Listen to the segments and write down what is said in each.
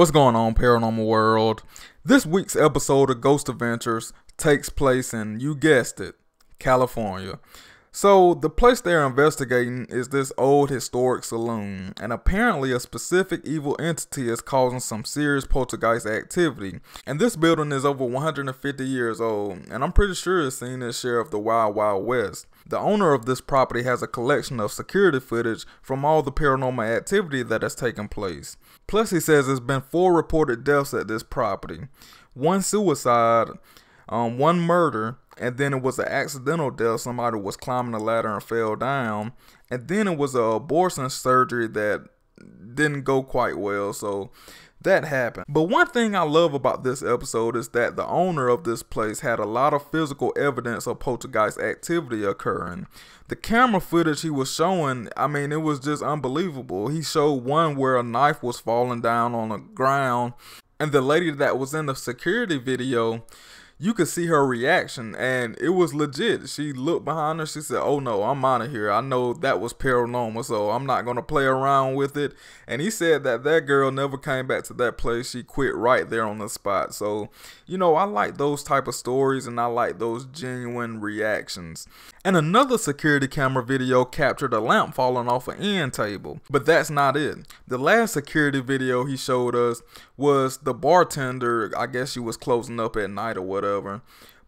What's going on, paranormal world? This week's episode of Ghost Adventures takes place in, you guessed it, California. So, the place they're investigating is this old historic saloon, and apparently a specific evil entity is causing some serious poltergeist activity. And this building is over 150 years old, and I'm pretty sure it's seen its share of the Wild Wild West. The owner of this property has a collection of security footage from all the paranormal activity that has taken place. Plus, he says there's been four reported deaths at this property one suicide, um, one murder, and then it was an accidental death. Somebody was climbing a ladder and fell down, and then it was a abortion surgery that didn't go quite well. So that happened. But one thing I love about this episode is that the owner of this place had a lot of physical evidence of poltergeist activity occurring. The camera footage he was showing, I mean, it was just unbelievable. He showed one where a knife was falling down on the ground, and the lady that was in the security video you could see her reaction and it was legit. She looked behind her. She said, Oh no, I'm out of here. I know that was paranormal, so I'm not to play around with it. And he said that that girl never came back to that place. She quit right there on the spot. So, you know, I like those type of stories and I like those genuine reactions. And another security camera video captured a lamp falling off an end table. But that's not it. The last security video he showed us was the bartender, I guess she was closing up at night or whatever.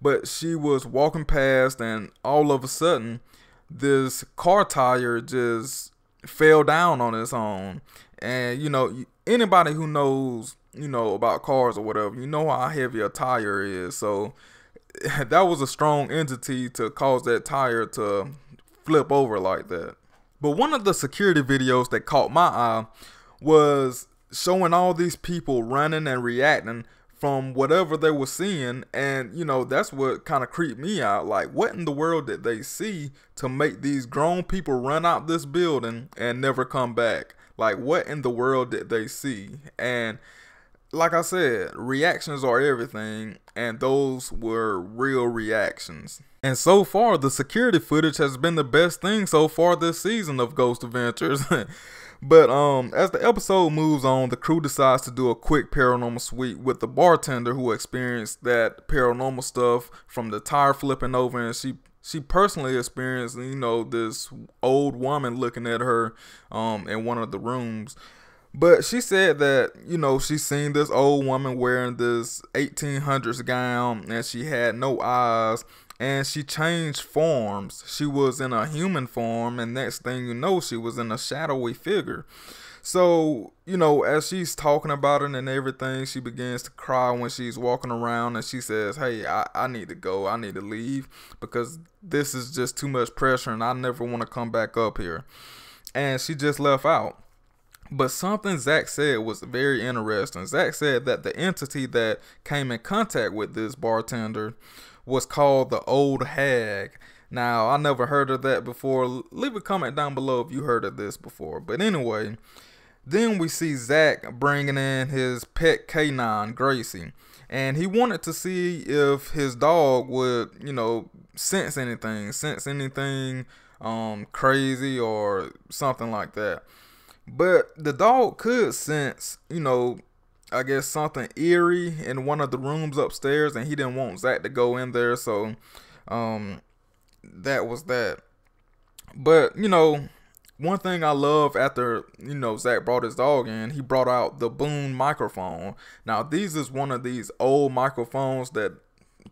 But she was walking past and all of a sudden this car tire just fell down on its own. And you know, anybody who knows, you know, about cars or whatever, you know how heavy a tire is. So that was a strong entity to cause that tire to flip over like that. But one of the security videos that caught my eye was showing all these people running and reacting from whatever they were seeing and you know that's what kind of creeped me out like what in the world did they see to make these grown people run out this building and never come back like what in the world did they see and like I said, reactions are everything, and those were real reactions. And so far, the security footage has been the best thing so far this season of Ghost Adventures. but um, as the episode moves on, the crew decides to do a quick paranormal sweep with the bartender who experienced that paranormal stuff from the tire flipping over, and she she personally experienced, you know, this old woman looking at her um in one of the rooms. But she said that, you know, she seen this old woman wearing this 1800s gown and she had no eyes and she changed forms. She was in a human form and next thing you know, she was in a shadowy figure. So, you know, as she's talking about it and everything, she begins to cry when she's walking around and she says, Hey, I, I need to go. I need to leave because this is just too much pressure and I never want to come back up here. And she just left out. But something Zak said was very interesting. Zak said that the entity that came in contact with this bartender was called the Old Hag. Now, I never heard of that before. Leave a comment down below if you heard of this before. But anyway, then we see Zak bringing in his pet canine, Gracie. And he wanted to see if his dog would, you know, sense anything, sense anything um, crazy or something like that. But the dog could sense, you know, I guess something eerie in one of the rooms upstairs, and he didn't want Zak to go in there, so um, that was that. But you know, one thing I love after you know Zak brought his dog in, he brought out the Boom microphone. Now, these is one of these old microphones that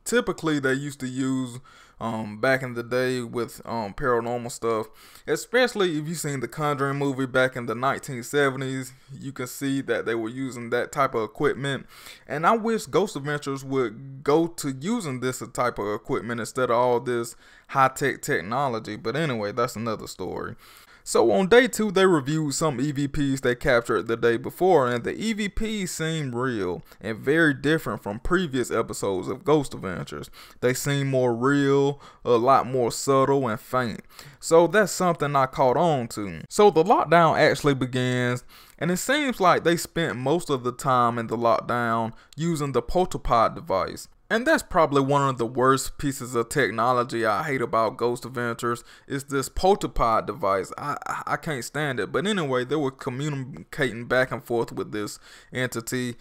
typically they used to use um, back in the day with um, paranormal stuff. Especially if you've seen the Conjuring movie back in the 1970s, you can see that they were using that type of equipment. And I wish Ghost Adventures would go to using this type of equipment instead of all this high tech technology. But anyway, that's another story. So on day two, they reviewed some EVPs they captured the day before, and the EVPs seemed real and very different from previous episodes of Ghost Adventures. They seem more real, a lot more subtle and faint. So that's something I caught on to. So the lockdown actually begins, and it seems like they spent most of the time in the lockdown using the Polterpod device. And that's probably one of the worst pieces of technology I hate about Ghost Adventures is this Polterpod device. I I can't stand it. But anyway, they were communicating back and forth with this entity.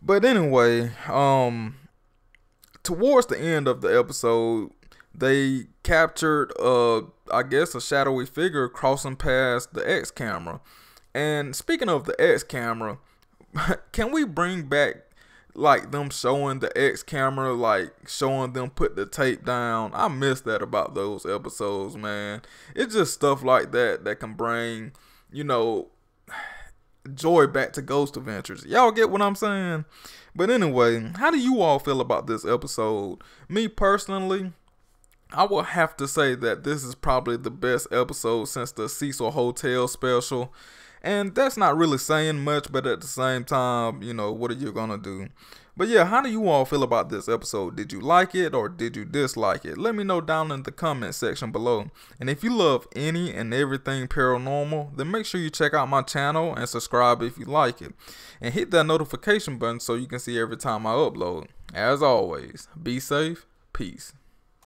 But anyway, um towards the end of the episode, they captured uh I guess a shadowy figure crossing past the X camera. And speaking of the X camera, can we bring back like them showing the X camera, like showing them put the tape down. I miss that about those episodes, man. It's just stuff like that that can bring, you know, joy back to Ghost Adventures. Y'all get what I'm saying? But anyway, how do you all feel about this episode? Me personally, I will have to say that this is probably the best episode since the Cecil Hotel special. And that's not really saying much, but at the same time, you know, what are you gonna do? But yeah, how do you all feel about this episode? Did you like it or did you dislike it? Let me know down in the comment section below. And if you love any and everything paranormal, then make sure you check out my channel and subscribe if you like it. And hit that notification button so you can see every time I upload. As always, be safe, peace.